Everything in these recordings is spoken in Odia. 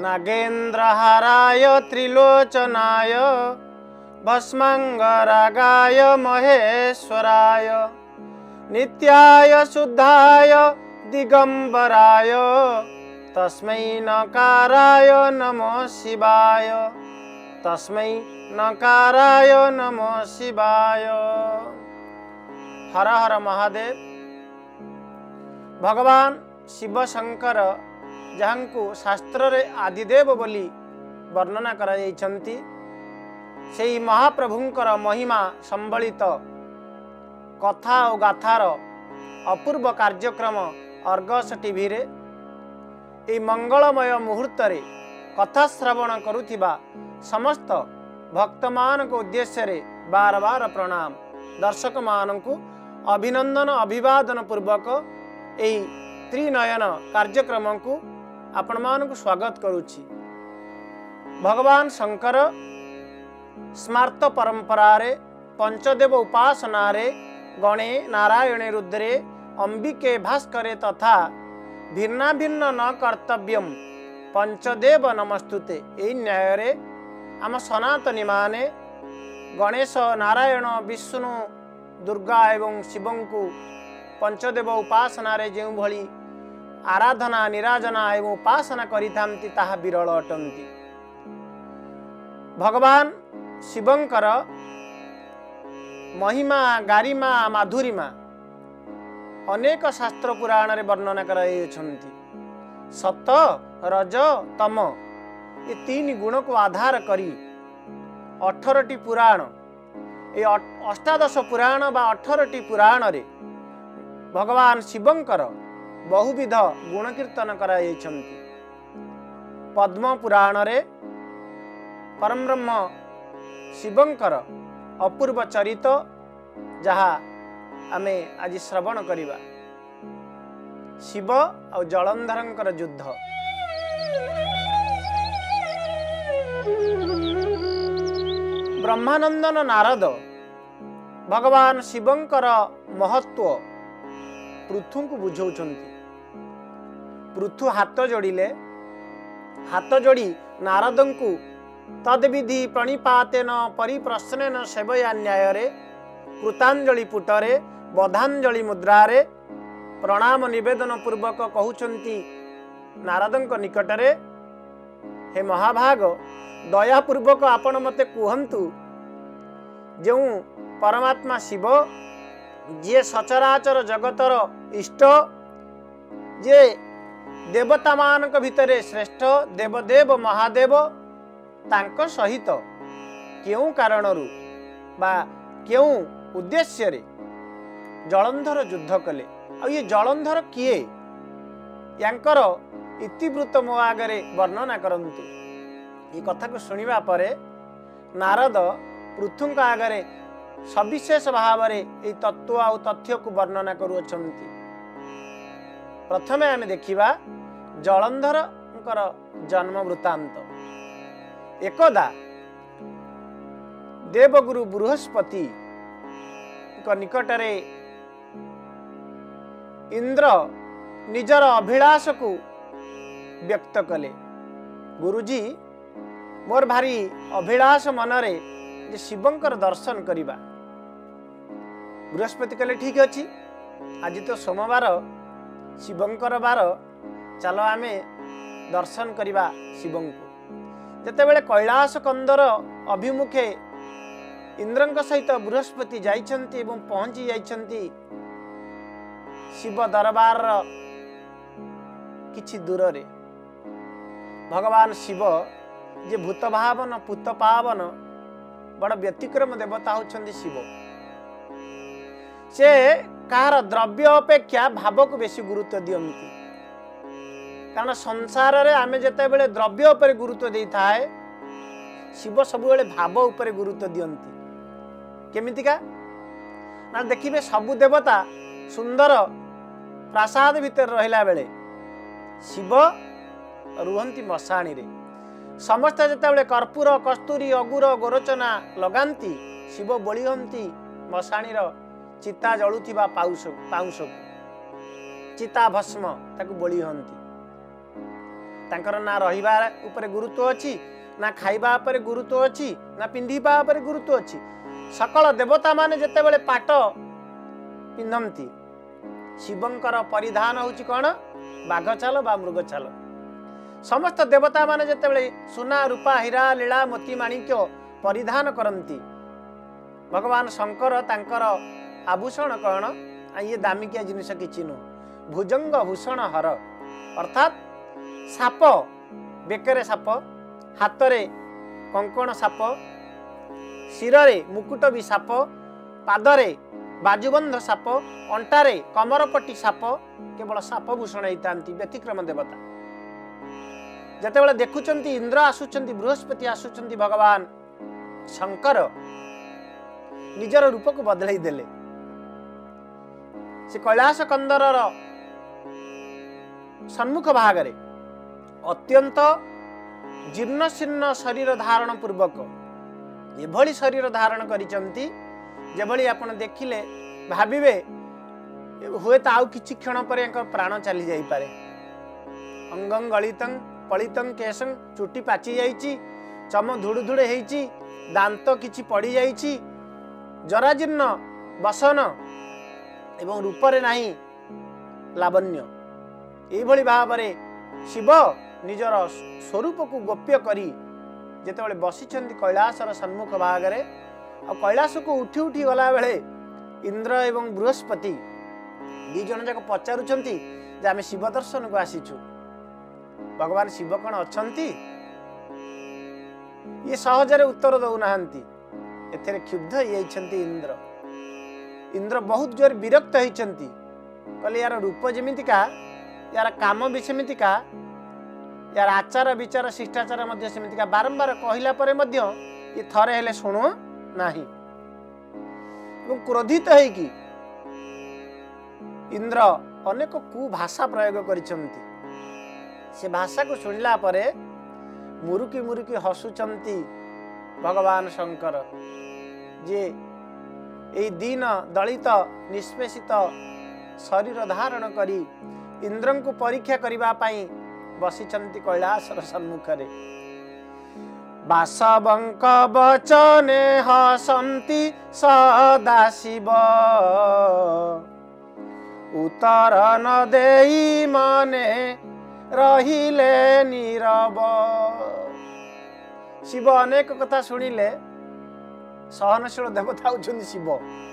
नागेन्द्रहाराय त्रिलोचनाय भस्माङ्गरागाय महेश्वराय नित्याय शुद्धाय दिगम्बराय तस्मै नकाराय नमो शिवाय। तस्मै नकाराय नमो शिवाय हर हर महादेव ଭଗବାନ ଶିବ ଶଙ୍କର ଯାହାଙ୍କୁ ଶାସ୍ତ୍ରରେ ଆଦିଦେବ ବୋଲି ବର୍ଣ୍ଣନା କରାଯାଇଛନ୍ତି ସେହି ମହାପ୍ରଭୁଙ୍କର ମହିମା ସମ୍ବଳିତ କଥା ଓ ଗାଥାର ଅପୂର୍ବ କାର୍ଯ୍ୟକ୍ରମ ଅର୍ଗସ ଟିଭିରେ ଏହି ମଙ୍ଗଳମୟ ମୁହୂର୍ତ୍ତରେ କଥା ଶ୍ରବଣ କରୁଥିବା ସମସ୍ତ ଭକ୍ତମାନଙ୍କ ଉଦ୍ଦେଶ୍ୟରେ ବାର ବାର ପ୍ରଣାମ ଦର୍ଶକମାନଙ୍କୁ ଅଭିନନ୍ଦନ ଅଭିବାଦନ ପୂର୍ବକ ଏହି ତ୍ରିନୟନ କାର୍ଯ୍ୟକ୍ରମକୁ ଆପଣମାନଙ୍କୁ ସ୍ୱାଗତ କରୁଛି ଭଗବାନ ଶଙ୍କର ସ୍ମାର୍ତ ପରମ୍ପରାରେ ପଞ୍ଚଦେବ ଉପାସନାରେ ଗଣେ ନାରାୟଣେ ରୁଦ୍ରେ ଅମ୍ବିକେ ଭାସ୍କରେ ତଥା ଭିନ୍ନ ଭିନ୍ନ ନ କର୍ତ୍ତବ୍ୟମ୍ ପଞ୍ଚଦେବ ନମସ୍ତୁତେ ଏହି ନ୍ୟାୟରେ ଆମ ସନାତନୀମାନେ ଗଣେଶ ନାରାୟଣ ବିଷ୍ଣୁ ଦୁର୍ଗା ଏବଂ ଶିବଙ୍କୁ ପଞ୍ଚଦେବ ଉପାସନାରେ ଯେଉଁଭଳି ଆରାଧନା ନିରାଜନା ଏବଂ ଉପାସନା କରିଥାନ୍ତି ତାହା ବିରଳ ଅଟନ୍ତି ଭଗବାନ ଶିବଙ୍କର ମହିମା ଗାରିମା ମାଧୁରିମା ଅନେକ ଶାସ୍ତ୍ର ପୁରାଣରେ ବର୍ଣ୍ଣନା କରାଯାଇଅଛନ୍ତି ସତ ରଜ ତମ ଏ ତିନି ଗୁଣକୁ ଆଧାର କରି ଅଠରଟି ପୁରାଣ ଏ ଅଷ୍ଟାଦଶ ପୁରାଣ ବା ଅଠରଟି ପୁରାଣରେ ଭଗବାନ ଶିବଙ୍କର ବହୁବିଧ ଗୁଣକୀର୍ତ୍ତନ କରାଯାଇଛନ୍ତି। ପଦ୍ମ ପୁରାଣରେ ପରମବ୍ରହ୍ମ ଶିବଙ୍କର ଅପୂର୍ବ ଚରିତ ଯାହା ଆମେ ଆଜି ଶ୍ରବଣ କରିବା। ଶିବ ଆଉ ଜଳନ୍ଧରଙ୍କର ଯୁଦ୍ଧ। ବ୍ରହ୍ମାନନ୍ଦନ ନାରଦ। ଭଗବାନ ଶିବଙ୍କର ମହତ୍ଵ ପୃଥୁଙ୍କୁ ବୁଝଉଛନ୍ତି। ପୃଥୁ ହାତ ଯୋଡ଼ିଲେ। ହାତ ଯୋଡ଼ି ନାରଦଙ୍କୁ ତଦ୍ବିଧି ପ୍ରଣିପାତେନ ପରିପ୍ରଶ୍ନେନ ସେବୟା ନ୍ୟାୟରେ କୃତାଞ୍ଜଳି ପୁଟରେ ବଧାଞ୍ଜଳି ମୁଦ୍ରାରେ ପ୍ରଣାମ ନିବେଦନ ପୂର୍ବକ କହୁଛନ୍ତି ନାରଦଙ୍କ ନିକଟରେ ହେ ମହାଭାଗ ଦୟାପୂର୍ବକ ଆପଣ ମୋତେ କୁହନ୍ତୁ ଯେଉଁ ପରମାତ୍ମା ଶିବ ଯିଏ ସଚରାଚର ଜଗତର ଇଷ୍ଟ ଯିଏ ଦେବତାମାନଙ୍କ ଭିତରେ ଶ୍ରେଷ୍ଠ ଦେବଦେବ ମହାଦେବ ତାଙ୍କ ସହିତ କେଉଁ କାରଣରୁ ବା କେଉଁ ଉଦ୍ଦେଶ୍ୟରେ ଜଳନ୍ଧର ଯୁଦ୍ଧ କଲେ? ଆଉ ଇଏ ଜଳନ୍ଧର କିଏ? ୟାଙ୍କର ଇତିବୃତ୍ତ ମୋ ଆଗରେ ବର୍ଣ୍ଣନା କରନ୍ତୁ। ଏ କଥାକୁ ଶୁଣିବା ପରେ ନାରଦ ପୃଥୁଙ୍କ ଆଗରେ ସବିଶେଷ ଭାବରେ ଏହି ତତ୍ତ୍ୱ ଆଉ ତଥ୍ୟକୁ ବର୍ଣ୍ଣନା କରୁଅଛନ୍ତି। ପ୍ରଥମେ ଆମେ ଦେଖିବା ଜଳନ୍ଧରଙ୍କର ଜନ୍ମ ବୃତ୍ତାନ୍ତ। ଏକଦା ଦେବଗୁରୁ ବୃହସ୍ପତିଙ୍କ ନିକଟରେ ଇନ୍ଦ୍ର ନିଜର ଅଭିଳାଷକୁ ବ୍ୟକ୍ତ କଲେ। ଗୁରୁଜୀ ମୋର ଭାରି ଅଭିଳାଷ ମନରେ ଯେ ଶିବଙ୍କର ଦର୍ଶନ କରିବା। ବୃହସ୍ପତି କହିଲେ ଠିକ ଅଛି। ଆଜି ତ ସୋମବାର। ଶିବଙ୍କର ବାର। ଚାଲ ଆମେ ଦର୍ଶନ କରିବା ଶିବଙ୍କୁ। ଯେତେବେଳେ କୈଳାସ କନ୍ଦର ଅଭିମୁଖେ ଇନ୍ଦ୍ରଙ୍କ ସହିତ ବୃହସ୍ପତି ଯାଇଛନ୍ତି ଏବଂ ପହଞ୍ଚି ଯାଇଛନ୍ତି ଶିବ ଦରବାରର କିଛି ଦୂରରେ ଭଗବାନ ଶିବ ଯେ ଭୂତ ଭାବନ ପୂତ ପାବନ ବଡ଼ ବ୍ୟତିକ୍ରମ ଦେବତା ହେଉଛନ୍ତି ଶିବ। ସେ କାହାର ଦ୍ରବ୍ୟ ଅପେକ୍ଷା ଭାବକୁ ବେଶୀ ଗୁରୁତ୍ୱ ଦିଅନ୍ତି। କାରଣ ସଂସାରରେ ଆମେ ଯେତେବେଳେ ଦ୍ରବ୍ୟ ଉପରେ ଗୁରୁତ୍ୱ ଦେଇଥାଏ ଶିବ ସବୁବେଳେ ଭାବ ଉପରେ ଗୁରୁତ୍ୱ ଦିଅନ୍ତି। କେମିତିକା? ନା ଦେଖିବେ ସବୁ ଦେବତା ସୁନ୍ଦର ପ୍ରାସାଦ ଭିତରେ ରହିଲା ବେଳେ ଶିବ ରୁହନ୍ତି ମଶାଣିରେ। ସମସ୍ତେ ଯେତେବେଳେ କର୍ପୂର କସ୍ତୁରୀ ଅଗୁର ଗୋରଚନା ଲଗାନ୍ତି ଶିବ ବୋଳି ହୁଅନ୍ତି ମଶାଣିର ଚିତା ଜଳୁଥିବା ପାଉଶ ପାଉଁଶକୁ ଚିତା ଭସ୍ମ ତାକୁ ବୋଳି ହୁଅନ୍ତି ତାଙ୍କର ନା ରହିବା ଉପରେ ଗୁରୁତ୍ୱ ଅଛି ନା ଖାଇବା ଉପରେ ଗୁରୁତ୍ୱ ଅଛି ନା ପିନ୍ଧିବା ଉପରେ ଗୁରୁତ୍ୱ ଅଛି। ସକଳ ଦେବତାମାନେ ଯେତେବେଳେ ପାଟ ପିନ୍ଧନ୍ତି ଶିବଙ୍କର ପରିଧାନ ହେଉଛି କ'ଣ? ବାଘ ଚାଲ ବା ମୃଗ ଚାଲ ସମସ୍ତ ଦେବତାମାନେ ଯେତେବେଳେ ସୁନା ରୂପା ହୀରା ଲୀଳା ମୋତି ମାଣିକ୍ୟ ପରିଧାନ କରନ୍ତି ଭଗବାନ ଶଙ୍କର ତାଙ୍କର ଆଭୂଷଣ କ'ଣ? ଇଏ ଦାମିକିଆ ଜିନିଷ କିଛି ନୁହଁ। ଭୁଜଙ୍ଗ ଭୂଷଣ ହର। ଅର୍ଥାତ୍ ସାପ ବେକରେ ସାପ ହାତରେ କଙ୍କଣ ସାପ ଶିରରେ ମୁକୁଟ ବି ସାପ ପାଦରେ ବାଜୁବନ୍ଧ ସାପ ଅଣ୍ଟାରେ କମରପଟି ସାପ କେବଳ ସାପ ଭୂଷଣ ହେଇଥାନ୍ତି ବ୍ୟତିକ୍ରମ ଦେବତା। ଯେତେବେଳେ ଦେଖୁଛନ୍ତି ଇନ୍ଦ୍ର ଆସୁଛନ୍ତି ବୃହସ୍ପତି ଆସୁଛନ୍ତି ଭଗବାନ ଶଙ୍କର ନିଜର ରୂପକୁ ବଦଳେଇ ଦେଲେ। ସେ କୈଳାସ କନ୍ଦରର ସମ୍ମୁଖ ଭାଗରେ ଅତ୍ୟନ୍ତ ଜୀର୍ଣ୍ଣଶୀର୍ଣ୍ଣ ଶରୀର ଧାରଣ ପୂର୍ବକ ଏଭଳି ଶରୀର ଧାରଣ କରିଛନ୍ତି ଯେଭଳି ଆପଣ ଦେଖିଲେ ଭାବିବେ ହୁଏତ ଆଉ କିଛି କ୍ଷଣ ପରେ ୟାଙ୍କ ପ୍ରାଣ ଚାଲି ଯାଇପାରେ ଅଙ୍ଗଂ ଗଳିତଂ ପଳିତଂ କେଶଂ ଚୁଟି ପାଚି ଯାଇଛି ଚମ ଧୁଡୁ ଧୁଡୁ ହେଇଛି ଦାନ୍ତ କିଛି ପଡ଼ିଯାଇଛି ଜରାଜୀର୍ଣ୍ଣ ବସନ ଏବଂ ରୂପରେ ନାହିଁ ଲାବଣ୍ୟ। ଏଇଭଳି ଭାବରେ ଶିବ ନିଜର ସ୍ୱରୂପକୁ ଗୋପ୍ୟ କରି ଯେତେବେଳେ ବସିଛନ୍ତି କୈଳାସର ସମ୍ମୁଖ ଭାଗରେ ଆଉ କୈଳାସକୁ ଉଠି ଉଠି ଗଲାବେଳେ ଇନ୍ଦ୍ର ଏବଂ ବୃହସ୍ପତି ଦି ଜଣ ଯାକ ପଚାରୁଛନ୍ତି ଯେ ଆମେ ଶିବ ଦର୍ଶନକୁ ଆସିଛୁ। ଭଗବାନ ଶିବ କ'ଣ ଅଛନ୍ତି ଇଏ ସହଜରେ ଉତ୍ତର ଦଉନାହାନ୍ତି ଏଥିରେ କ୍ଷୁବ୍ଧ ହେଇଯାଇଛନ୍ତି ଇନ୍ଦ୍ର ଇନ୍ଦ୍ର ବହୁତ ଜୋର ବିରକ୍ତ ହେଇଛନ୍ତି କହିଲେ ୟାର ରୂପ ଯେମିତିକା ୟାର କାମ ବି ସେମିତିକା ୟାର ଆଚାର ବିଚାର ଶିଷ୍ଟାଚାର ମଧ୍ୟ ସେମିତିକା ବାରମ୍ବାର କହିଲା ପରେ ମଧ୍ୟ ଇଏ ଥରେ ହେଲେ ଶୁଣୁ ନାହିଁ ଏବଂ କ୍ରୋଧିତ ହେଇକି ଇନ୍ଦ୍ର ଅନେକ କୁ ଭାଷା ପ୍ରୟୋଗ କରିଛନ୍ତି ସେ ଭାଷାକୁ ଶୁଣିଲା ପରେ ମୁରୁକି ମୁରୁକି ହସୁଛନ୍ତି ଭଗବାନ ଶଙ୍କର ଯେ ଏଇ ଦିନ ଦଳିତ ନିଷ୍ପେଷିତ ଶରୀର ଧାରଣ କରି ଇନ୍ଦ୍ରଙ୍କୁ ପରୀକ୍ଷା କରିବା ପାଇଁ ବସିଛନ୍ତି କୈଳାସର ସମ୍ମୁଖରେ। ବାସବଙ୍କ ବଚନେ ହସନ୍ତି ସଦା ଶିବ। ଉତ୍ତର ନ ଦେଇ ମନେ ରହିଲେ ନୀରବ। ଶିବ ଅନେକ କଥା ଶୁଣିଲେ ସହନଶୀଳ ଦେବତା ହଉଛନ୍ତି ଶିବ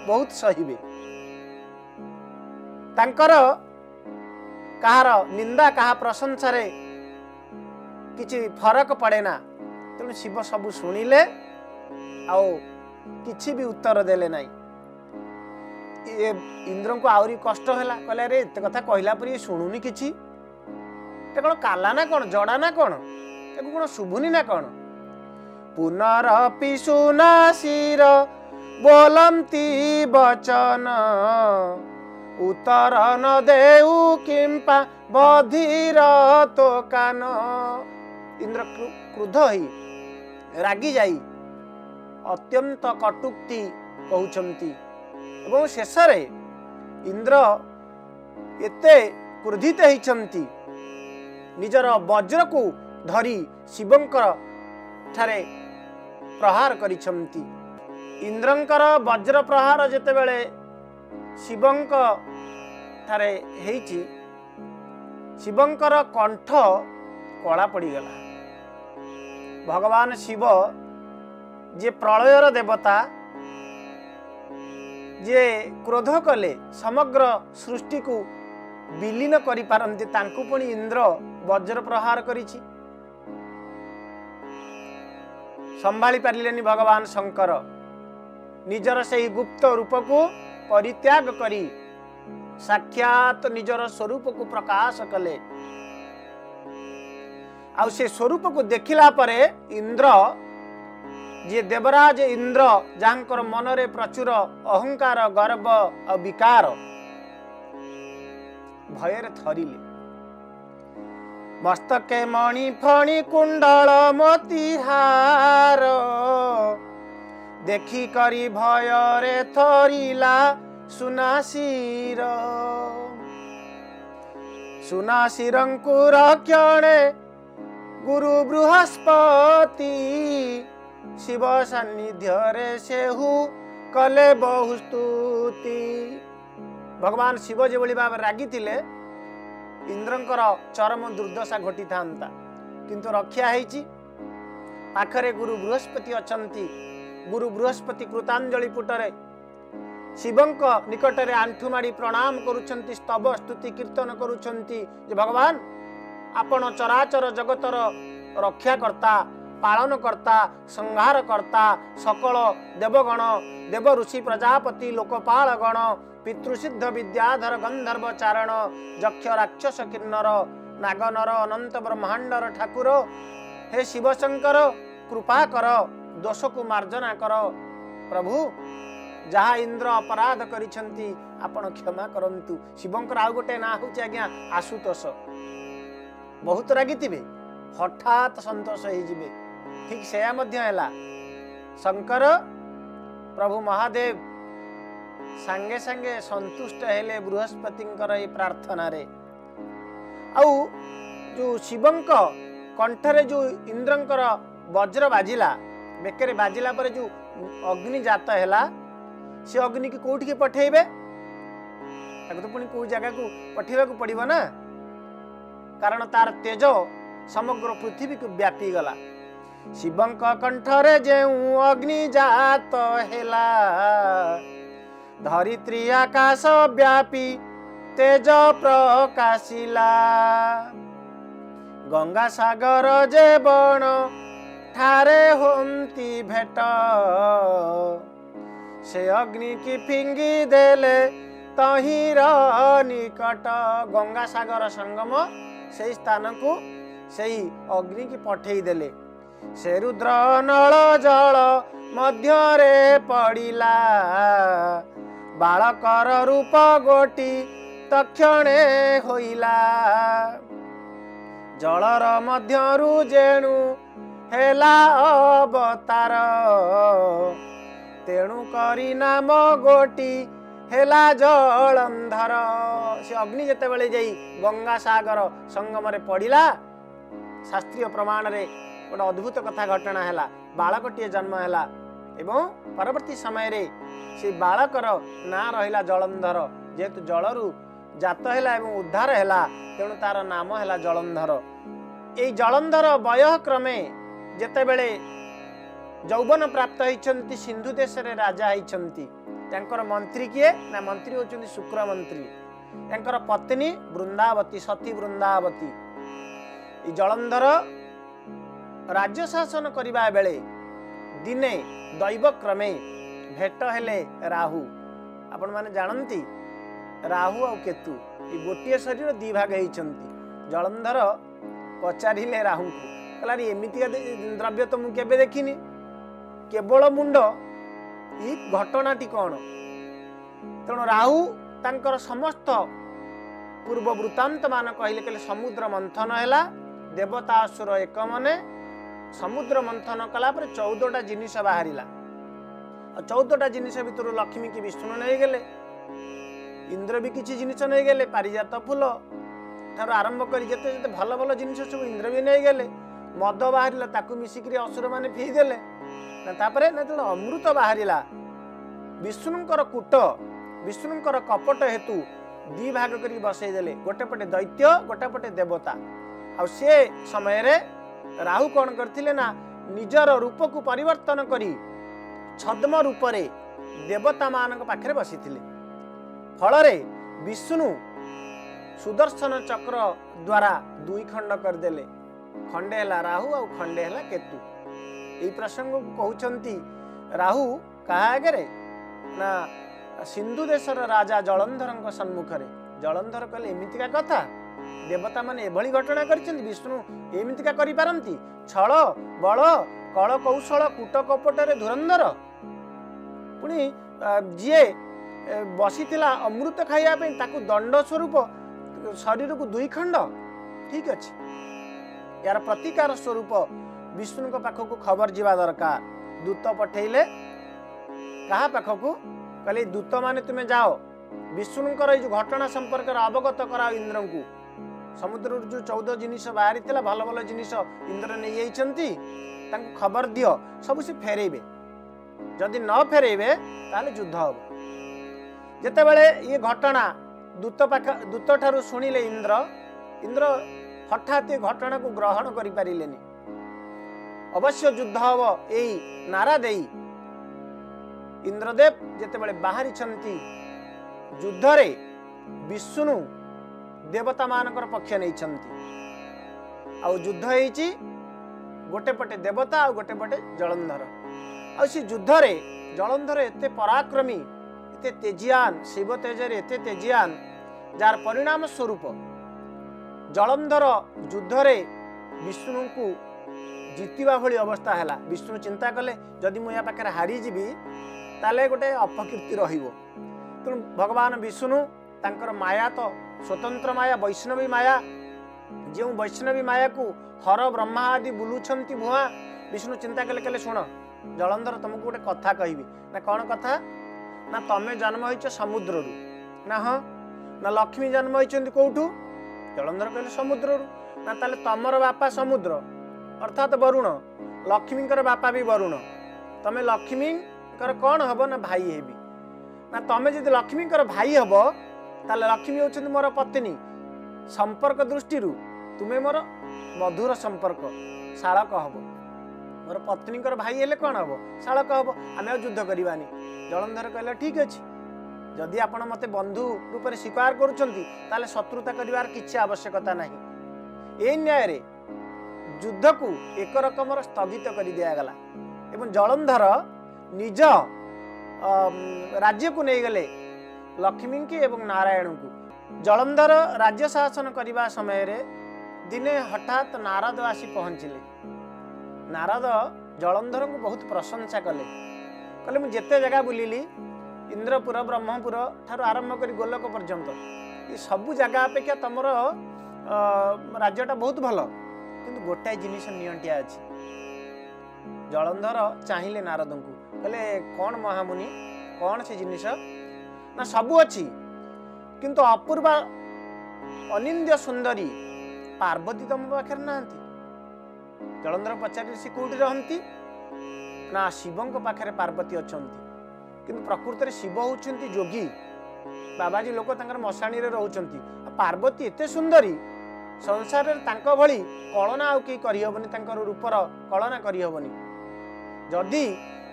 ବହୁତ ସହିବେ। ତାଙ୍କର କାହାର ନିନ୍ଦା କାହା ପ୍ରଶଂସାରେ କିଛି ଫରକ ପଡ଼େ ନା ତେଣୁ ଶିବ ସବୁ ଶୁଣିଲେ ଆଉ କିଛି ବି ଉତ୍ତର ଦେଲେ ନାହିଁ। ଇନ୍ଦ୍ରଙ୍କୁ ଆହୁରି କଷ୍ଟ ହେଲା କହିଲେ ଆରେ ଏତେ କଥା କହିଲା ପରେ ଶୁଣୁନି କିଛି। ଏ କ'ଣ କାଲା ନା କ'ଣ ଜଡ଼ା ନା କ'ଣ? ତାକୁ କ'ଣ ଶୁଭୁନି ନା କ'ଣ? ପୁନରପି ସୁନାଶିର ବୋଲନ୍ତି ବଚନ। ଉତ୍ତର ନ ଦେଉ କିମ୍ପା ବଧିର ତୋ କାନ ଇନ୍ଦ୍ର କ୍ରୁ- କ୍ରୁଦ୍ଧ ହେଇ ରାଗି ଯାଇ ଅତ୍ୟନ୍ତ କଟୁକ୍ତି କହୁଛନ୍ତି। ଏବଂ ଶେଷରେ ଇନ୍ଦ୍ର ଏତେ କ୍ରୋଧିତ ହେଇଛନ୍ତି ନିଜର ବଜ୍ରକୁ ଧରି ଶିବଙ୍କର ଠାରେ ପ୍ରହାର କରିଛନ୍ତି। ଇନ୍ଦ୍ରଙ୍କର ବଜ୍ର ପ୍ରହାର ଯେତେବେଳେ ଶିବଙ୍କ ଠାରେ ହେଇଛି ଶିବଙ୍କର କଣ୍ଠ କଳା ପଡ଼ିଗଲା। ଭଗବାନ ଶିବ ଯିଏ ପ୍ରଳୟର ଦେବତା ଯିଏ କ୍ରୋଧ କଲେ ସମଗ୍ର ସୃଷ୍ଟିକୁ ବିଲୀନ କରିପାରନ୍ତି ତାଙ୍କୁ ପୁଣି ଇନ୍ଦ୍ର ବଜ୍ର ପ୍ରହାର କରିଛି ସମ୍ଭାଳି ପାରିଲେନି ଭଗବାନ ଶଙ୍କର ନିଜର ସେହି ଗୁପ୍ତ ରୂପକୁ ପରିତ୍ୟାଗ କରି ସାକ୍ଷାତ ନିଜର ସ୍ୱରୂପକୁ ପ୍ରକାଶ କଲେ। ଆଉ ସେ ସ୍ୱରୂପକୁ ଦେଖିଲା ପରେ ଇନ୍ଦ୍ର ଯିଏ ଦେବରାଜ ଇନ୍ଦ୍ର ଯାହାଙ୍କର ମନରେ ପ୍ରଚୁର ଅହଙ୍କାର ଗର୍ବ ଆଉ ବିକାର ଭୟରେ ଥରିଲେ। ମସ୍ତକେ ମଣି ଫଣି କୁଣ୍ଡଳ ମୋତିହାର। ଦେଖି କରି ଭୟରେ ଥରିଲା ସୁନାସିର। ସୁନାସିରଙ୍କୁ ରକ୍ଷଣେ ଗୁରୁ ବୃହସ୍ପତି ଶିବ ସାନ୍ନିଧ୍ୟରେ ସେହୁ କଲେ ବହୁ ସ୍ତୁତି। ଭଗବାନ ଶିବ ଯେଭଳି ଭାବରେ ରାଗିଥିଲେ ଇନ୍ଦ୍ରଙ୍କର ଚରମ ଦୁର୍ଦ୍ଦଶା ଘଟିଥାନ୍ତା। କିନ୍ତୁ ରକ୍ଷା ହେଇଛି। ପାଖରେ ଗୁରୁ ବୃହସ୍ପତି ଅଛନ୍ତି। ଗୁରୁ ବୃହସ୍ପତି କୃତାଞ୍ଜଳି ପୁଟରେ। ଶିବଙ୍କ ନିକଟରେ ଆଣ୍ଠୁ ମାଡ଼ି ପ୍ରଣାମ କରୁଛନ୍ତି ସ୍ତବ ସ୍ତୁତି କୀର୍ତ୍ତନ କରୁଛନ୍ତି ଯେ ଭଗବାନ ଆପଣ ଚରାଚର ଜଗତର ରକ୍ଷାକର୍ତ୍ତା ପାଳନକର୍ତ୍ତା ସଂହାରକର୍ତ୍ତା ସକଳ ଦେବଗଣ ଦେବ ଋଷି ପ୍ରଜାପତି ଲୋକପାଳ ଗଣ ପିତୃସିଦ୍ଧ ବିଦ୍ୟାଧର ଗନ୍ଧର୍ବ ଚାରଣ ଯକ୍ଷ ରାକ୍ଷସ କିନ୍ନର ନାଗନର ଅନନ୍ତ ବ୍ରହ୍ମାଣ୍ଡର ଠାକୁର ହେ ଶିବଶଙ୍କର କୃପା କର ଦୋଷକୁ ମାର୍ଜନା କର ପ୍ରଭୁ ଯାହା ଇନ୍ଦ୍ର ଅପରାଧ କରିଛନ୍ତି ଆପଣ କ୍ଷମା କରନ୍ତୁ ଶିବଙ୍କର ଆଉ ଗୋଟେ ନାଁ ହେଉଛି ଆଜ୍ଞା ଆଶୁତୋଷ। ବହୁତ ରାଗିଥିବେ ହଠାତ୍ ସନ୍ତୋଷ ହେଇଯିବେ। ଠିକ୍ ସେୟା ମଧ୍ୟ ହେଲା। ଶଙ୍କର ପ୍ରଭୁ ମହାଦେବ ସାଙ୍ଗେ ସାଙ୍ଗେ ସନ୍ତୁଷ୍ଟ ହେଲେ ବୃହସ୍ପତିଙ୍କର ଏଇ ପ୍ରାର୍ଥନାରେ। ଆଉ ଯୋଉ ଶିବଙ୍କ କଣ୍ଠରେ ଯୋଉ ଇନ୍ଦ୍ରଙ୍କର ବଜ୍ର ବାଜିଲା ବେକରେ ବାଜିଲା ପରେ ଯୋଉ ଅଗ୍ନି ଜାତ ହେଲା ସେ ଅଗ୍ନିକି କୋଉଠିକି ପଠେଇବେ? ତାକୁ ତ ପୁଣି କୋଉ ଜାଗାକୁ ପଠେଇବାକୁ ପଡିବ ନା? କାରଣ ତାର ତେଜ ସମଗ୍ର ପୃଥିବୀକୁ ବ୍ୟାପିଗଲା। ଶିବଙ୍କ କଣ୍ଠରେ ଯେଉଁ ଅଗ୍ନି ଜାତ ହେଲା ଧରିତ୍ରୀ ଆକାଶ ବ୍ୟାପୀ ତେଜ ପ୍ରକାଶିଲା ଗଙ୍ଗା ସାଗର ଯେ ବଣ ଠାରେ ହୁଅନ୍ତି ଭେଟ। ସେ ଅଗ୍ନି କି ଫିଙ୍ଗି ଦେଲେ ତହିଁର ନିକଟ। ଗଙ୍ଗା ସାଗର ସଙ୍ଗମ ସେଇ ସ୍ଥାନକୁ ସେଇ ଅଗ୍ନିକି ପଠେଇ ଦେଲେ। ସେ ରୁଦ୍ର ନଳ ଜଳ ମଧ୍ୟରେ ପଡ଼ିଲା। ବାଳକର ରୂପ ଗୋଟି ତକ୍ଷଣେ ହୋଇଲା। ଜଳର ମଧ୍ୟରୁ ଯେଣୁ ହେଲା ଅବତାର ତେଣୁ କରି ନାମ ଗୋଟି ହେଲା ଜଳନ୍ଧର। ସେ ଅଗ୍ନି ଯେତେବେଳେ ଯାଇ ଗଙ୍ଗା ସାଗର ସଙ୍ଗମରେ ପଡ଼ିଲା ଶାସ୍ତ୍ରୀୟ ପ୍ରମାଣରେ ଗୋଟେ ଅଦ୍ଭୁତ କଥା ଘଟଣା ହେଲା। ବାଳକଟିଏ ଜନ୍ମ ହେଲା ଏବଂ ପରବର୍ତ୍ତୀ ସମୟରେ ସେ ବାଳକର ନାଁ ରହିଲା ଜଳନ୍ଧର। ଯେହେତୁ ଜଳରୁ ଜାତ ହେଲା ଏବଂ ଉଦ୍ଧାର ହେଲା ତେଣୁ ତାର ନାମ ହେଲା ଜଳନ୍ଧର। ଏଇ ଜଳନ୍ଧର ବୟଃ କ୍ରମେ ଯେତେବେଳେ ଯୌବନ ପ୍ରାପ୍ତ ହେଇଛନ୍ତି ସିନ୍ଧୁ ଦେଶରେ ରାଜା ହେଇଛନ୍ତି ତାଙ୍କର ମନ୍ତ୍ରୀ କିଏ? ନା ମନ୍ତ୍ରୀ ହେଉଛନ୍ତି ଶୁକ୍ର ମନ୍ତ୍ରୀ ତାଙ୍କର ପତ୍ନୀ ବୃନ୍ଦାବତୀ ସତୀ ବୃନ୍ଦାବତୀ। ଏ ଜଳନ୍ଧର ରାଜ୍ୟ ଶାସନ କରିବା ବେଳେ ଦିନେ ଦୈବ କ୍ରମେ ଭେଟ ହେଲେ ରାହୁ। ଆପଣମାନେ ଜାଣନ୍ତି ରାହୁ ଆଉ କେତୁ ଏ ଗୋଟିଏ ଶରୀର ଦି ଭାଗ ହେଇଛନ୍ତି। ଜଳନ୍ଧର ପଚାରିଲେ ରାହୁଙ୍କୁ କହିଲା "ଆରେ ଏମିତିକା ଦ୍ରବ୍ୟ ତ ମୁଁ କେବେ ଦେଖିନି। କେବଳ ମୁଣ୍ଡ ଏଇ ଘଟଣାଟି କ'ଣ? ତେଣୁ ରାହୁ ତାଙ୍କର ସମସ୍ତ ପୂର୍ବ ବୃତ୍ତାନ୍ତ ମାନ କହିଲେ କହିଲେ ସମୁଦ୍ର ମନ୍ଥନ ହେଲା ଦେବତା ଅସୁର ଏକ ମନେ ସମୁଦ୍ର ମନ୍ଥନ କଲା ପରେ ଚଉଦଟା ଜିନିଷ ବାହାରିଲା। ଆଉ ଚଉଦଟା ଜିନିଷ ଭିତରୁ ଲକ୍ଷ୍ମୀ କି ବିଷ୍ଣୁ ନେଇଗଲେ ଇନ୍ଦ୍ର ବି କିଛି ଜିନିଷ ନେଇଗଲେ ପାରିଜାତ ଫୁଲ। ଠାରୁ ଆରମ୍ଭ କରି ଯେତେ ଯେତେ ଭଲ ଭଲ ଜିନିଷ ସବୁ ଇନ୍ଦ୍ର ବି ନେଇଗଲେ ମଦ ବାହାରିଲା ତାକୁ ମିଶିକିରି ଅସୁରମାନେ ପିଇଦେଲେ ନା ତାପରେ ନା ଯେତେବେଳେ ଅମୃତ ବାହାରିଲା ବିଷ୍ଣୁଙ୍କର କୂଟ ବିଷ୍ଣୁଙ୍କର କପଟ ହେତୁ ଦି ଭାଗ କରି ବସେଇ ଦେଲେ ଗୋଟେ ପଟେ ଦୈତ୍ୟ ଗୋଟେ ପଟେ ଦେବତା। ଆଉ ସେ ସମୟରେ ରାହୁ କ'ଣ କରିଥିଲେ ନା ନିଜର ରୂପକୁ ପରିବର୍ତ୍ତନ କରି ଛଦ୍ମ ରୂପରେ ଦେବତାମାନଙ୍କ ପାଖରେ ବସିଥିଲେ। ଫଳରେ ବିଷ୍ଣୁ ସୁଦର୍ଶନ ଚକ୍ର ଦ୍ୱାରା ଦୁଇ ଖଣ୍ଡ କରିଦେଲେ। ଖଣ୍ଡେ ହେଲା ରାହୁ ଆଉ ଖଣ୍ଡେ ହେଲା କେତୁ। ଏଇ ପ୍ରସଙ୍ଗକୁ କହୁଛନ୍ତି ରାହୁ କାହା ଆଗରେ ନା ସିନ୍ଧୁ ଦେଶର ରାଜା ଜଳନ୍ଧରଙ୍କ ସମ୍ମୁଖରେ? ଜଳନ୍ଧର କହିଲେ ଏମିତିକା କଥା। ଦେବତାମାନେ ଏଭଳି ଘଟଣା କରିଛନ୍ତି ବିଷ୍ଣୁ ଏମିତିକା କରିପାରନ୍ତି। ଛଳ ବଳ କଳ କୌଶଳ କୂଟ କପଟରେ ଧୁରନ୍ଧର ପୁଣି ଯିଏ ବସିଥିଲା ଅମୃତ ଖାଇବା ପାଇଁ ତାକୁ ଦଣ୍ଡ ସ୍ୱରୂପ ଶରୀରକୁ ଦୁଇ ଖଣ୍ଡ ଠିକ ଅଛି। ଏହାର ପ୍ରତିକାର ସ୍ୱରୂପ ବିଷ୍ଣୁଙ୍କ ପାଖକୁ ଖବର ଯିବା ଦରକାର। ଦୂତ ପଠେଇଲେ କାହା ପାଖକୁ? କହିଲେ ଦୂତମାନେ ତୁମେ ଯାଅ। ବିଷ୍ଣୁଙ୍କର ଏଇ ଯୋଉ ଘଟଣା ସମ୍ପର୍କରେ ଅବଗତ କରାଅ ଇନ୍ଦ୍ରଙ୍କୁ। ସମୁଦ୍ରରୁ ଯୋଉ ଚଉଦ ଜିନିଷ ବାହାରିଥିଲା ଭଲ ଭଲ ଜିନିଷ ଇନ୍ଦ୍ର ନେଇଯାଇଛନ୍ତି ତାଙ୍କୁ ଖବର ଦିଅ। ସବୁ ସେ ଫେରେଇବେ। ଯଦି ନ ଫେରେଇବେ ତାହେଲେ ଯୁଦ୍ଧ ହବ। ଯେତେବେଳେ ଇଏ ଘଟଣା ଦୂତ ପାଖ ଦୂତ ଠାରୁ ଶୁଣିଲେ ଇନ୍ଦ୍ର ଇନ୍ଦ୍ର ହଠାତ୍ ଏ ଘଟଣାକୁ ଗ୍ରହଣ କରିପାରିଲେନି। ଅବଶ୍ୟ ଯୁଦ୍ଧ ହବ ଏଇ ନାରା ଦେଇ। ଇନ୍ଦ୍ରଦେବ ଯେତେବେଳେ ବାହାରିଛନ୍ତି ଯୁଦ୍ଧରେ ବିଷ୍ଣୁ ଦେବତା ମାନଙ୍କର ପକ୍ଷ ନେଇଛନ୍ତି। ଆଉ ଯୁଦ୍ଧ ହେଇଛି ଗୋଟେ ପଟେ ଦେବତା ଆଉ ଗୋଟେ ପଟେ ଜଳନ୍ଧର। ଆଉ ସେ ଯୁଦ୍ଧରେ ଜଳନ୍ଧର ଏତେ ପରାକ୍ରମୀ ଏତେ ତେଜିଆନ ଶିବ ତେଜରେ ଏତେ ତେଜିଆନ ଯାହାର ପରିଣାମ ସ୍ୱରୂପ ଜଳନ୍ଧର ଯୁଦ୍ଧରେ ବିଷ୍ଣୁଙ୍କୁ ଜିତିବା ଭଳି ଅବସ୍ଥା ହେଲା। ବିଷ୍ଣୁ ଚିନ୍ତା କଲେ ଯଦି ମୁଁ ଏହା ପାଖରେ ହାରିଯିବି ତାହେଲେ ଗୋଟେ ଅପକୀର୍ତ୍ତି ରହିବ। ତେଣୁ ଭଗବାନ ବିଷ୍ଣୁ ତାଙ୍କର ମାୟା ତ ସ୍ୱତନ୍ତ୍ର ମାୟା ବୈଷ୍ଣବୀ ମାୟା ଯେଉଁ ବୈଷ୍ଣବୀ ମାୟାକୁ ହର ବ୍ରହ୍ମା ଆଦି ବୁଲୁଛନ୍ତି ଭୁଆଁ ବିଷ୍ଣୁ ଚିନ୍ତା କଲେ କହିଲେ ଶୁଣ ଜଳନ୍ଧର ତମକୁ ଗୋଟେ କଥା କହିବି। ନା କ'ଣ କଥା? ନା ତମେ ଜନ୍ମ ହେଇଛ ସମୁଦ୍ରରୁ। ନା ହଁ? ନା ଲକ୍ଷ୍ମୀ ଜନ୍ମ ହେଇଛନ୍ତି କୋଉଠୁ? ଜଳନ୍ଧର କହିଲେ ସମୁଦ୍ରରୁ। ନା ତାହେଲେ ତମର ବାପା ସମୁଦ୍ର? ଅର୍ଥାତ୍ ବରୁଣ। ଲକ୍ଷ୍ମୀଙ୍କର ବାପା ବି ବରୁଣ। ତମେ ଲକ୍ଷ୍ମୀଙ୍କର କ'ଣ ହବ ନା ଭାଇ ହେବି? ନା ତମେ ଯଦି ଲକ୍ଷ୍ମୀଙ୍କର ଭାଇ ହବ ତାହେଲେ ଲକ୍ଷ୍ମୀ ହେଉଛନ୍ତି ମୋର ପତ୍ନୀ। ସମ୍ପର୍କ ଦୃଷ୍ଟିରୁ ତୁମେ ମୋର ମଧୁର ସମ୍ପର୍କ। ଶାଳକ ହବ। ମୋର ପତ୍ନୀଙ୍କର ଭାଇ ହେଲେ କ'ଣ ହବ? ଶାଳକ ହବ? ଆମେ ଆଉ ଯୁଦ୍ଧ କରିବାନି। ଜଳନ୍ଧର କହିଲା ଠିକ୍ ଅଛି। ଯଦି ଆପଣ ମୋତେ ବନ୍ଧୁ ରୂପରେ ସ୍ୱୀକାର କରୁଛନ୍ତି ତାହେଲେ ଶତ୍ରୁତା କରିବାର କିଛି ଆବଶ୍ୟକତା ନାହିଁ। ଏଇ ନ୍ୟାୟରେ ଯୁଦ୍ଧକୁ ଏକ ରକମର ସ୍ଥଗିତ କରି ଦିଆଗଲା ଏବଂ ଜଳନ୍ଧର ନିଜ ରାଜ୍ୟକୁ ନେଇଗଲେ ଲକ୍ଷ୍ମୀଙ୍କୁ ଏବଂ ନାରାୟଣଙ୍କୁ। ଜଳନ୍ଧର ରାଜ୍ୟ ଶାସନ କରିବା ସମୟରେ ଦିନେ ହଠାତ୍ ନାରଦ ଆସି ପହଞ୍ଚିଲେ। ନାରଦ ଜଳନ୍ଧରଙ୍କୁ ବହୁତ ପ୍ରଶଂସା କଲେ। କହିଲେ ମୁଁ ଯେତେ ଜାଗା ବୁଲିଲି ଇନ୍ଦ୍ରପୁର ବ୍ରହ୍ମପୁର ଠାରୁ ଆରମ୍ଭ କରି ଗୋଲକ ପର୍ଯ୍ୟନ୍ତ ଏ ସବୁ ଜାଗା ଅପେକ୍ଷା ତମର ରାଜ୍ୟଟା ବହୁତ ଭଲ। କିନ୍ତୁ ଗୋଟାଏ ଜିନିଷ ନିଅଣ୍ଟିଆ ଅଛି। ଜଳନ୍ଧର ଚାହିଁଲେ ନାରଦଙ୍କୁ। କହିଲେ କ'ଣ ମହାମୁନି? କ'ଣ ସେ ଜିନିଷ? ନା ସବୁ ଅଛି। କିନ୍ତୁ ଅପୂର୍ବା ଅନିନ୍ଦ୍ୟ ସୁନ୍ଦରୀ ପାର୍ବତୀ ତମ ପାଖରେ ନାହାନ୍ତି? ଜଳନ୍ଧର ପଚାରିଲେ ସେ କୋଉଠି ରହନ୍ତି? ନା ଶିବଙ୍କ ପାଖରେ ପାର୍ବତୀ ଅଛନ୍ତି। କିନ୍ତୁ ପ୍ରକୃତରେ ଶିବ ହଉଛନ୍ତି ଯୋଗୀ। ବାବାଜୀ ଲୋକ ତାଙ୍କର ମଶାଣୀରେ ରହୁଛନ୍ତି। ଆଉ ପାର୍ବତୀ ଏତେ ସୁନ୍ଦରୀ। ସଂସାରରେ ତାଙ୍କ ଭଳି କଳନା ଆଉ କେହି କରିହେବନି। ତାଙ୍କର ରୂପର କଳନା କରିହେବନି। ଯଦି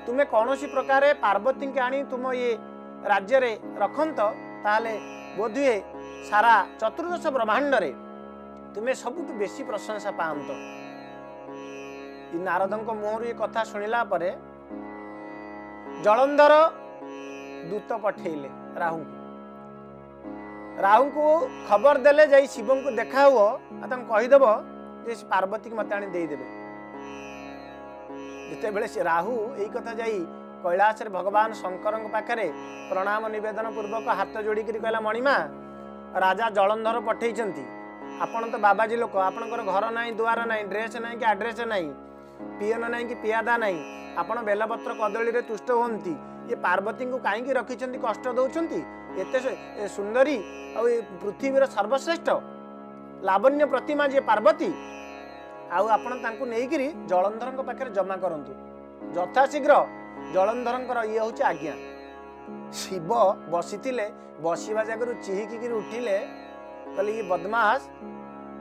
ତୁମେ କୌଣସି ପ୍ରକାରେ ପାର୍ବତୀଙ୍କୁ ଆଣି ତୁମ ଇଏ ରାଜ୍ୟରେ ରଖନ୍ତ ତାହେଲେ ବୋଧହୁଏ ସାରା ଚତୁର୍ଦ୍ଦଶ ବ୍ରହ୍ମାଣ୍ଡରେ ତୁମେ ସବୁଠୁ ବେଶୀ ପ୍ରଶଂସା ପାଆନ୍ତ। ନାରଦଙ୍କ ମୁହଁରୁ ଏ କଥା ଶୁଣିଲା ପରେ ଜଳନ୍ଧର ଦୂତ ପଠେଇଲେ ରାହୁଙ୍କୁ। ରାହୁଙ୍କୁ ଖବର ଦେଲେ ଯାଇ ଶିବଙ୍କୁ ଦେଖା ହୁଅ ଆଉ ତାଙ୍କୁ କହିଦେବ ଯେ ସେ ପାର୍ବତୀକି ମୋତେ ଆଣି ଦେଇଦେବେ। ଯେତେବେଳେ ସେ ରାହୁ ଏଇ କଥା ଯାଇ କୈଳାସରେ ଭଗବାନ ଶଙ୍କରଙ୍କ ପାଖରେ ପ୍ରଣାମ ନିବେଦନ ପୂର୍ବକ ହାତ ଯୋଡ଼ିକିରି କହିଲା ମଣିମା ରାଜା ଜଳନ୍ଧର ପଠେଇଛନ୍ତି। ଆପଣ ତ ବାବାଜୀ ଲୋକ ଆପଣଙ୍କର ଘର ନାହିଁ ଦୁଆର ନାହିଁ ଡ୍ରେସ୍ ନାହିଁ କି ଆଡ୍ରେସ୍ ନାହିଁ। ପିଅନ ନାହିଁ କି ପିଆଦା ନାହିଁ। ଆପଣ ବେଲପତ୍ର କଦଳୀରେ ତୁଷ୍ଟ ହୁଅନ୍ତି। ଏ ପାର୍ବତୀଙ୍କୁ କାହିଁକି ରଖିଛନ୍ତି କଷ୍ଟ ଦେଉଛନ୍ତି? ଏତେ ସୁ- ଏ ସୁନ୍ଦରୀ ଆଉ ଏ ପୃଥିବୀର ସର୍ବଶ୍ରେଷ୍ଠ। ଲାବଣ୍ୟ ପ୍ରତିମା ଯିଏ ପାର୍ବତୀ। ଆଉ ଆପଣ ତାଙ୍କୁ ନେଇକିରି ଜଳନ୍ଧରଙ୍କ ପାଖରେ ଜମା କରନ୍ତୁ। ଯଥାଶୀଘ୍ର ଜଳନ୍ଧରଙ୍କର ଇଏ ହେଉଛି ଆଜ୍ଞା। ଶିବ ବସିଥିଲେ ବସିବା ଜାଗାରୁ ଚିହିକିରି ଉଠିଲେ କହିଲେ ଇଏ ବଦମାସ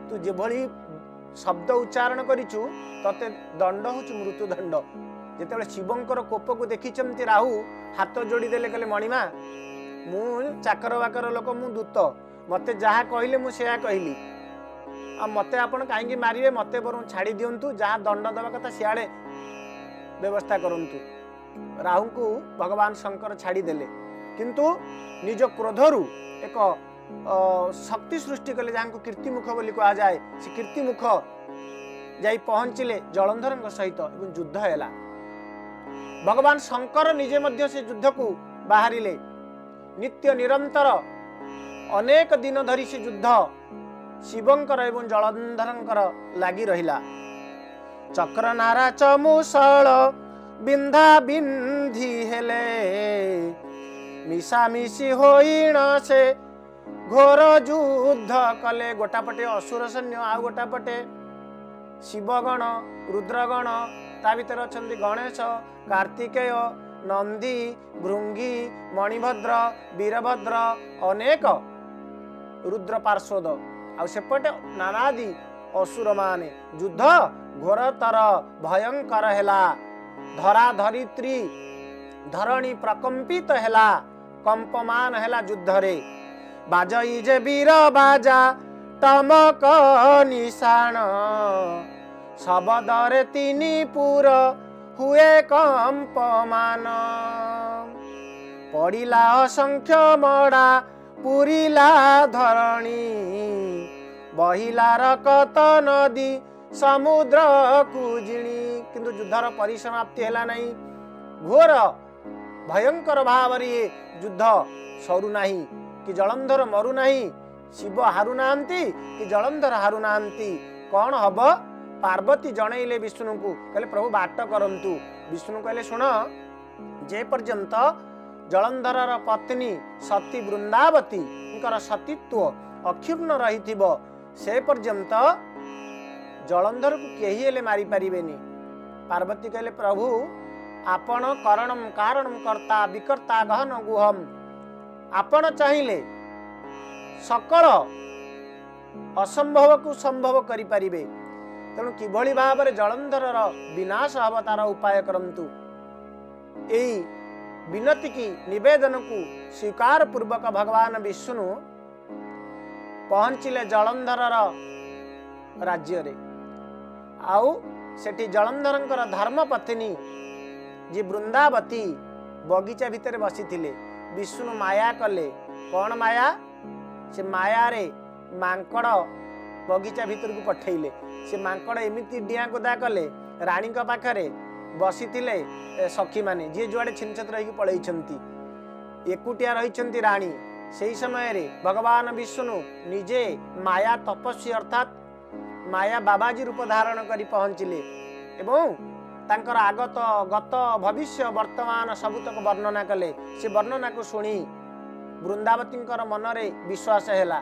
ତୁ ଯେଭଳି ଶବ୍ଦ ଉଚ୍ଚାରଣ କରିଛୁ ତତେ ଦଣ୍ଡ ହେଉଛି ମୃତ୍ୟୁଦଣ୍ଡ। ଯେତେବେଳେ ଶିବଙ୍କର କୋପକୁ ଦେଖିଛନ୍ତି ରାହୁ ହାତ ଯୋଡ଼ିଦେଲେ କହିଲେ ମଣିମା ମୁଁ ଚାକର ବାକର ଲୋକ ମୁଁ ଦୂତ। ମୋତେ ଯାହା କହିଲେ ମୁଁ ସେୟା କହିଲି। ଆଉ ମୋତେ ଆପଣ କାହିଁକି ମାରିବେ? ମୋତେ ବରଂ ଛାଡ଼ି ଦିଅନ୍ତୁ ଯାହା ଦଣ୍ଡ ଦେବା କଥା ସିଆଡ଼େ ବ୍ୟବସ୍ଥା କରନ୍ତୁ। ରାହୁଙ୍କୁ ଭଗବାନ ଶଙ୍କର ଛାଡ଼ିଦେଲେ। କିନ୍ତୁ ନିଜ କ୍ରୋଧରୁ ଏକ ଶକ୍ତି ସୃଷ୍ଟି କଲେ ଯାହାଙ୍କୁ କୀର୍ତ୍ତିମୁଖ ବୋଲି କୁହାଯାଏ ସେ କୀର୍ତ୍ତିମୁଖ ଯାଇ ପହଞ୍ଚିଲେ ଜଳନ୍ଧରଙ୍କ ସହିତ ଏବଂ ଯୁଦ୍ଧ ହେଲା। ଭଗବାନ ଶଙ୍କର ନିଜେ ମଧ୍ୟ ସେ ଯୁଦ୍ଧକୁ ବାହାରିଲେ। ନିତ୍ୟ ନିରନ୍ତର ଅନେକ ଦିନ ଧରି ସେ ଯୁଦ୍ଧ ଶିବଙ୍କର ଏବଂ ଜଳନ୍ଧରଙ୍କର ଲାଗି ରହିଲା। ଚକ୍ର ନାରା ଚମୁଷଳ ବିନ୍ଧା ବିନ୍ଧି ହେଲେ। ମିଶାମିଶି ହୋଇଣ ସେ ଘୋର ଯୁଦ୍ଧ କଲେ ଗୋଟା ପଟେ ଅସୁର ସୈନ୍ୟ ଆଉ ଗୋଟା ପଟେ ଶିବଗଣ ରୁଦ୍ରଗଣ ତା ଭିତରେ ଅଛନ୍ତି ଗଣେଶ କାର୍ତ୍ତିକେୟ ନନ୍ଦୀ ଭୃଙ୍ଗୀ ମଣିଭଦ୍ର ବୀରଭଦ୍ର ଅନେକ ରୁଦ୍ର ପାର୍ଶ୍ୱଦ। ଆଉ ସେପଟେ ନାନାଦି ଅସୁରମାନେ। ଯୁଦ୍ଧ ଘୋରତର ଭୟଙ୍କର ହେଲା। ଧରା ଧରିତ୍ରୀ ଧରଣୀ ପ୍ରକମ୍ପିତ ହେଲା। କମ୍ପମାନ ହେଲା ଯୁଦ୍ଧରେ। ବାଜଇ ଯେ ବୀର ବାଜା ଟମକ ନିଶାଣ। ଶବଦରେ ତିନି ପୁର ହୁଏ କମ୍ପମାନ। ପଡ଼ିଲା ଅସଂଖ୍ୟ ମଡ଼ା ପୁରିଲା ଧରଣୀ। ବହିଲା ରକତ ନଦୀ ସମୁଦ୍ରକୁ ଜିଣି କିନ୍ତୁ ଯୁଦ୍ଧର ପରିସମାପ୍ତି ହେଲା ନାହିଁ। ଘୋର ଭୟଙ୍କର ଭାବରେ ଯୁଦ୍ଧ ସରୁନାହିଁ କି ଜଳନ୍ଧର ମରୁନାହିଁ ଶିବ ହାରୁନାହାନ୍ତି କି ଜଳନ୍ଧର ହାରୁନାହାନ୍ତି କ'ଣ ହବ ପାର୍ବତୀ ଜଣେଇଲେ ବିଷ୍ଣୁଙ୍କୁ କହିଲେ ପ୍ରଭୁ ବାଟ କରନ୍ତୁ। ବିଷ୍ଣୁ କହିଲେ ଶୁଣ ଯେ ପର୍ଯ୍ୟନ୍ତ ଜଳନ୍ଧରର ପତ୍ନୀ ସତୀ ବୃନ୍ଦାବତୀଙ୍କର ସତୀତ୍ୱ ଅକ୍ଷୁର୍ଣ୍ଣ ରହିଥିବ ସେ ପର୍ଯ୍ୟନ୍ତ ଜଳନ୍ଧରକୁ କେହି ହେଲେ ମାରିପାରିବେନି। ପାର୍ବତୀ କହିଲେ ପ୍ରଭୁ ଆପଣ କରଣମ୍ କାରଣମ୍ କର୍ତ୍ତା ବିକର୍ତ୍ତା ଗହନ ଗୁହମ୍ ଆପଣ ଚାହିଁଲେ ସକଳ ଅସମ୍ଭବକୁ ସମ୍ଭବ କରିପାରିବେ। ତେଣୁ କିଭଳି ଭାବରେ ଜଳନ୍ଧରର ବିନାଶ ହେବ ତାର ଉପାୟ କରନ୍ତୁ। ଏଇ ବିନତିକି ନିବେଦନକୁ ସ୍ୱୀକାର ପୂର୍ବକ ଭଗବାନ ବିଷ୍ଣୁ ପହଞ୍ଚିଲେ ଜଳନ୍ଧରର ରାଜ୍ୟରେ। ଆଉ ସେଠି ଜଳନ୍ଧରଙ୍କର ଧର୍ମପତ୍ନୀ ଯେ ବୃନ୍ଦାବତୀ ବଗିଚା ଭିତରେ ବସିଥିଲେ। ବିଷ୍ଣୁ ମାୟା କଲେ। କ'ଣ ମାୟା? ସେ ମାୟାରେ ମାଙ୍କଡ଼ ବଗିଚା ଭିତରକୁ ପଠେଇଲେ। ସେ ମାଙ୍କଡ଼ ଏମିତି ଡିଆଁ କୁଦା କଲେ ରାଣୀଙ୍କ ପାଖରେ ବସିଥିଲେ ସଖୀମାନେ। ଯିଏ ଯୁଆଡ଼େ ଛିନଛତ୍ର ହେଇକି ପଳେଇଛନ୍ତି। ଏକୁଟିଆ ରହିଛନ୍ତି ରାଣୀ। ସେହି ସମୟରେ ଭଗବାନ ବିଷ୍ଣୁ ନିଜେ ମାୟା ତପସ୍ୱୀ ଅର୍ଥାତ୍ ମାୟା ବାବାଜୀ ରୂପ ଧାରଣ କରି ପହଞ୍ଚିଲେ ଏବଂ ତାଙ୍କର ଆଗତ ଗତ ଭବିଷ୍ୟ ବର୍ତ୍ତମାନ ସବୁତକ ବର୍ଣ୍ଣନା କଲେ। ସେ ବର୍ଣ୍ଣନାକୁ ଶୁଣି ବୃନ୍ଦାବତୀଙ୍କର ମନରେ ବିଶ୍ୱାସ ହେଲା।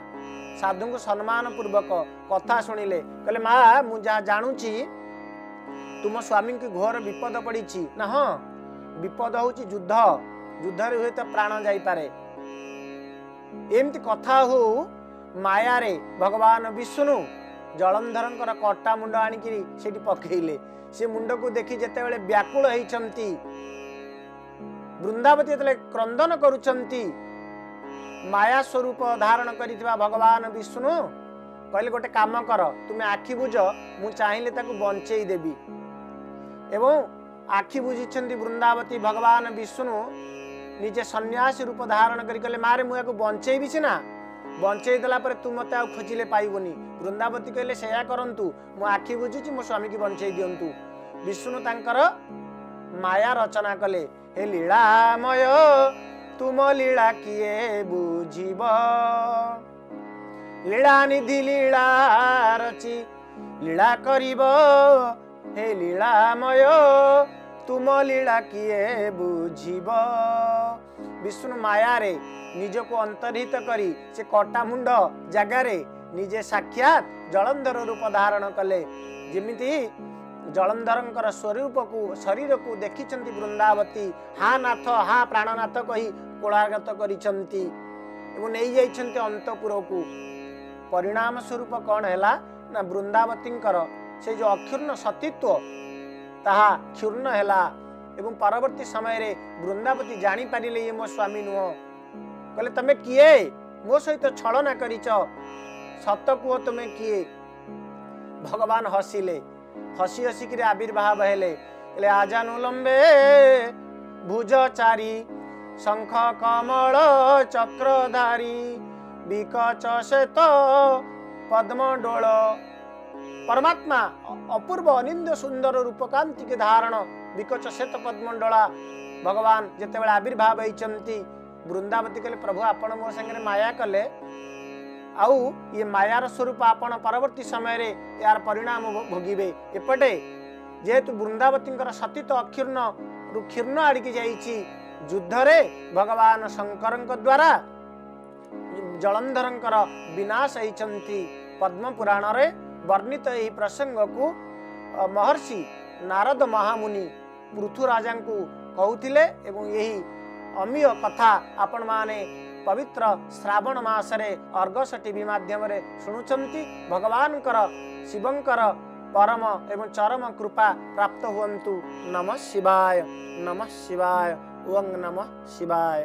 ସାଧୁଙ୍କୁ ସମ୍ମାନ ପୂର୍ବକ କଥା ଶୁଣିଲେ। କହିଲେ ମା ମୁଁ ଯାହା ଜାଣୁଛି ତୁମ ସ୍ୱାମୀଙ୍କୁ ଘୋର ବିପଦ ପଡ଼ିଛି। ନା ହଁ ବିପଦ ହେଉଛି ଯୁଦ୍ଧ। ଯୁଦ୍ଧରେ ହୁଏତ ପ୍ରାଣ ଯାଇପାରେ। ଏମିତି କଥା ହଉ ମାୟାରେ ଭଗବାନ ବିଷ୍ଣୁ ଜଳନ୍ଧରଙ୍କର କଟା ମୁଣ୍ଡ ଆଣିକିରି ସେଠି ପକେଇଲେ। ସେ ମୁଣ୍ଡକୁ ଦେଖି ଯେତେବେଳେ ବ୍ୟାକୁଳ ହେଇଛନ୍ତି ବୃନ୍ଦାବତୀ ଯେତେବେଳେ କ୍ରନ୍ଦନ କରୁଛନ୍ତି ମାୟା ସ୍ୱରୂପ ଧାରଣ କରିଥିବା ଭଗବାନ ବିଷ୍ଣୁ କହିଲେ ଗୋଟେ କାମ କର ତୁମେ ଆଖି ବୁଝ ମୁଁ ଚାହିଁଲେ ତାକୁ ବଞ୍ଚେଇ ଦେବି। ଏବଂ ଆଖି ବୁଝିଛନ୍ତି ବୃନ୍ଦାବତୀ ଭଗବାନ ବିଷ୍ଣୁ ନିଜେ ସନ୍ନ୍ୟାସୀ ରୂପ ଧାରଣ କରି କହିଲେ ମାରେ ମୁଁ ୟାକୁ ବଞ୍ଚେଇବି ସିନା ବଞ୍ଚେଇ ଦେଲା ପରେ ତୁ ମୋତେ ଆଉ ଖୋଜିଲେ ପାଇବୁନି। ବୃନ୍ଦାବତୀ କହିଲେ ସେୟା କରନ୍ତୁ। ମୁଁ ଆଖି ବୁଝୁଛି ମୋ ସ୍ୱାମୀକି ବଞ୍ଚେଇ ଦିଅନ୍ତୁ। ବିଷ୍ଣୁ ତାଙ୍କର ମାୟା ରଚନା କଲେ ହେ ଲୀଳାମୟ ତୁମ ଲୀଳା କିଏ ବୁଝିବ? ଲୀଳା ନିଧି ଲୀଳା ରଚି ଲୀଳା କରିବ। ହେ ଲୀଳାମୟ ତୁମ ଲୀଳା କିଏ ବୁଝିବ? ବିଷ୍ଣୁ ମାୟାରେ ନିଜକୁ ଅନ୍ତର୍ହିତ କରି ସେ କଟା ମୁଣ୍ଡ ଜାଗାରେ ନିଜେ ସାକ୍ଷାତ ଜଳନ୍ଧର ରୂପ ଧାରଣ କଲେ। ଯେମିତି ଜଳନ୍ଧରଙ୍କର ସ୍ୱରୂପକୁ ଶରୀରକୁ ଦେଖିଛନ୍ତି ବୃନ୍ଦାବତୀ ହା ନାଥ ହା ପ୍ରାଣନାଥ କହି କୋଳାଗତ କରିଛନ୍ତି ଏବଂ ନେଇଯାଇଛନ୍ତି ଅନ୍ତପୁରକୁ। ପରିଣାମ ସ୍ୱରୂପ କ'ଣ ହେଲା ନା ବୃନ୍ଦାବତୀଙ୍କର ସେ ଯେଉଁ ଅକ୍ଷୁର୍ଣ୍ଣ ସତୀତ୍ୱ ତାହା କ୍ଷୁର୍ଣ୍ଣ ହେଲା। ଏବଂ ପରବର୍ତ୍ତୀ ସମୟରେ ବୃନ୍ଦାବତୀ ଜାଣିପାରିଲେ ଇଏ ମୋ ସ୍ୱାମୀ ନୁହଁ। କହିଲେ ତମେ କିଏ? ମୋ ସହିତ ଛଳନା କରିଛ। ସତ କୁହ ତୁମେ କିଏ? ଭଗବାନ ହସିଲେ। ହସି ହସିକିରି ଆବିର୍ଭାବ ହେଲେ। ହେଲେ ଆଜାନୁଲମ୍ବେ ଭୁଜ ଚାରି ଶଙ୍ଖ କମଳ ଚକ୍ରଧାରୀ ବିକଚ ଶ୍ଵେତ ପଦ୍ମଡୋଳ। ପରମାତ୍ମା ଅପୂର୍ବ ଅନିନ୍ଦ ସୁନ୍ଦର ରୂପକାନ୍ତିକେ ଧାରଣ ବିକଚ ଶ୍ଵେତ ପଦ୍ମଣ୍ଡଳା ଭଗବାନ ଯେତେବେଳେ ଆବିର୍ଭାବ ହେଇଛନ୍ତି ବୃନ୍ଦାବତୀ କହିଲେ ପ୍ରଭୁ ଆପଣ ମୋ ସାଙ୍ଗରେ ମାୟା କଲେ ଆଉ ଇଏ ମାୟାର ସ୍ୱରୂପ ଆପଣ ପରବର୍ତ୍ତୀ ସମୟରେ ଏହାର ପରିଣାମ ଭୋଗିବେ ଏପଟେ ଯେହେତୁ ବୃନ୍ଦାବତୀଙ୍କର ସତୀତ ଅକ୍ଷୀର୍ଣ୍ଣରୁ କ୍ଷୀର୍ଣ୍ଣ ଆଡ଼ିକି ଯାଇଛି ଯୁଦ୍ଧରେ ଭଗବାନ ଶଙ୍କରଙ୍କ ଦ୍ୱାରା ଜଳନ୍ଧରଙ୍କର ବିନାଶ ହେଇଛନ୍ତି ପଦ୍ମ ପୁରାଣରେ ବର୍ଣ୍ଣିତ ଏହି ପ୍ରସଙ୍ଗକୁ ଅ, ମହର୍ଷି ନାରଦ ମହାମୁନି ପୃଥୁ ରାଜାଙ୍କୁ କହୁଥିଲେ ଏବଂ ଏହି ଅମୀୟ କଥା ଆପଣମାନେ ପବିତ୍ର ଶ୍ରାବଣ ମାସରେ ଅର୍ଗସ ଟିଭି ମାଧ୍ୟମରେ ଶୁଣୁଛନ୍ତି। ଭଗବାନଙ୍କର ଶିବଙ୍କର ପରମ ଏବଂ ଚରମ କୃପା ପ୍ରାପ୍ତ ହୁଅନ୍ତୁ। ନମ ଶିବାୟ ନମ ଶିବାୟ ଓଂ ନମ ଶିବାୟ।